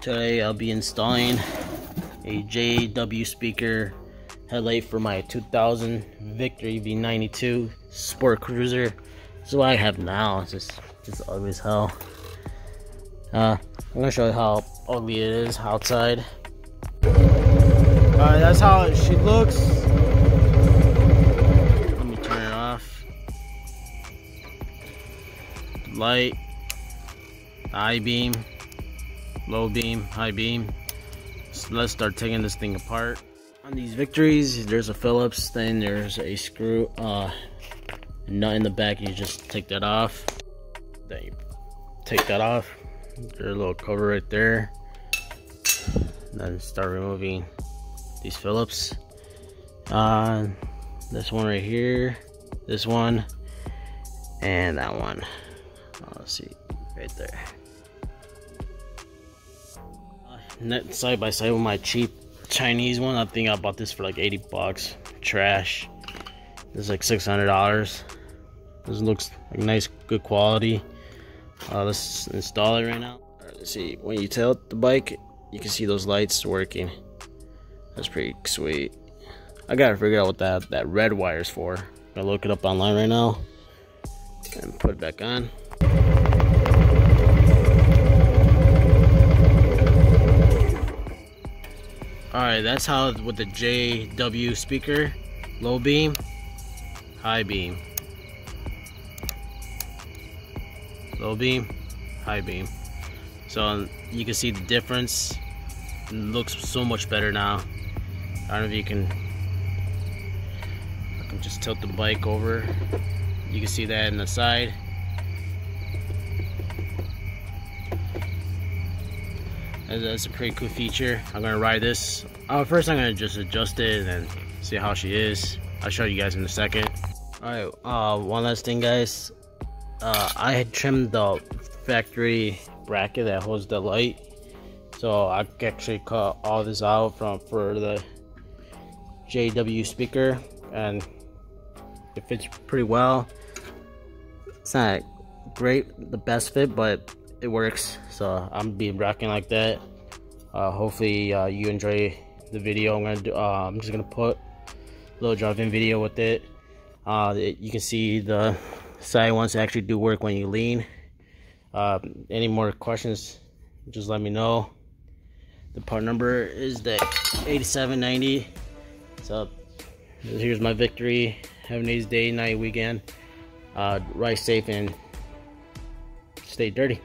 Today I'll be installing a JW speaker headlight for my 2000 Victory V92 Sport Cruiser. This is what I have now. It's just, just ugly as hell. Uh, I'm gonna show you how ugly it is outside. Alright, that's how she looks. Let me turn it off. Light, I beam, low beam, high beam. So let's start taking this thing apart. On these victories, there's a Phillips, then there's a screw, uh, nut in the back. You just take that off. Then you take that off. There's a little cover right there. And then start removing these Phillips. Uh, this one right here, this one, and that one. Uh, let's see, right there. Net side by side with my cheap Chinese one. I think I bought this for like 80 bucks. Trash. This is like $600. This looks like nice, good quality. Uh, let's install it right now. Right, let's see. When you tilt the bike, you can see those lights working. That's pretty sweet. I gotta figure out what that that red wire is for. I'm gonna look it up online right now and put it back on. Alright, that's how with the JW speaker. Low beam, high beam. Low beam, high beam. So you can see the difference. It looks so much better now. I don't know if you can I can just tilt the bike over. You can see that in the side. That's a pretty cool feature. I'm gonna ride this. Uh, first, I'm gonna just adjust it and see how she is. I'll show you guys in a second. All right, uh, one last thing, guys. Uh, I had trimmed the factory bracket that holds the light, so I actually cut all this out from for the JW speaker, and it fits pretty well. It's not great, the best fit, but it works. So i'm be rocking like that. Uh, hopefully uh, you enjoy the video. I'm gonna do uh, i'm just gonna put a little driving video with it, uh, it you can see the side ones actually do work when you lean. Uh, any more questions just let me know. The part number is the 8790 so here's my victory. Have a nice day night weekend. Uh, ride safe and stay dirty